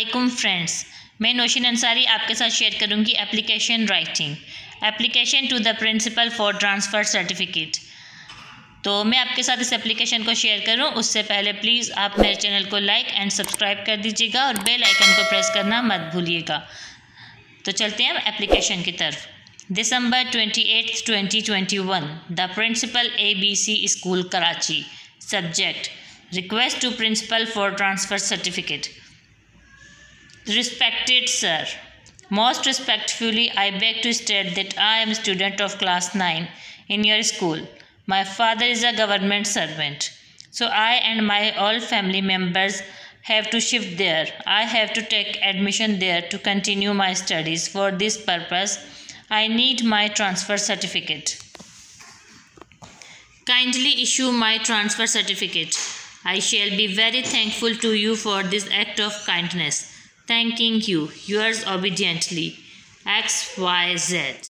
वालेकुम फ्रेंड्स मैं नौशिन अंसारी आपके साथ शेयर करूँगी application writing application to the principal for transfer certificate तो मैं आपके साथ इस एप्लीकेशन को शेयर करूँ। उससे पहले प्लीज़ आप मेरे चैनल को लाइक एंड सब्सक्राइब कर दीजिएगा और बेल आइकन को प्रेस करना मत भूलिएगा। तो चलते हैं एप्लीकेशन की तरफ़। December twenty eighth twenty twenty one the principal A B C school Karachi subject request to principal for transfer certificate Respected sir, most respectfully I beg to state that I am a student of class 9 in your school. My father is a government servant. So I and my all family members have to shift there. I have to take admission there to continue my studies. For this purpose, I need my transfer certificate. Kindly issue my transfer certificate. I shall be very thankful to you for this act of kindness. Thanking you. Yours obediently. XYZ.